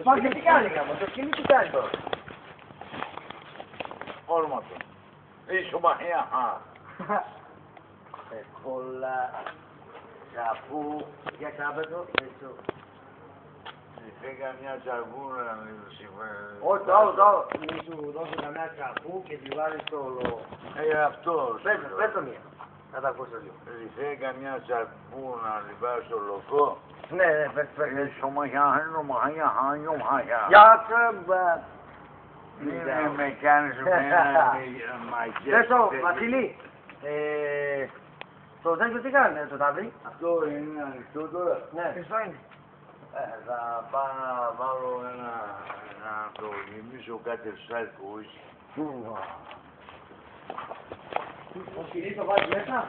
Μα τι κάνει γάμο, το σκηνή τι κάνει τώρα. Όρμα του. Ίσο μαχία. Α. Ε, Κόλλα, σαπού, για ξάπετο, έτσι. Φύγα μια τσαρβούρα. Όχι, το άλλο, το άλλο. Μη σου δώσω καμιά σαπού και τη βάλεις στο λο... Ε, αυτός. Πες το, πες το μία. Να τα ακούσω λίγο. Φύγα μια τσαρβούρα να την πάει στο λοκό. Ναι, ναι, πες, πες. Ίσο μαχία, χάνο μαχία, χάνο μαχία. Για ξέμπα. Μην με κάνεις με ένα μαγιές. Πες το, Βασίλη. Ε, το τέτοιο τι κάνει, το ταύρι. Αυτό είναι ανοιχτό τώρα. Ναι. Ποιος είναι; Ε, θα πάω να βάλω ένα, να το γεμίσω κάτι σάρκο, όχι. Το σκηνή το βάζει μέσα;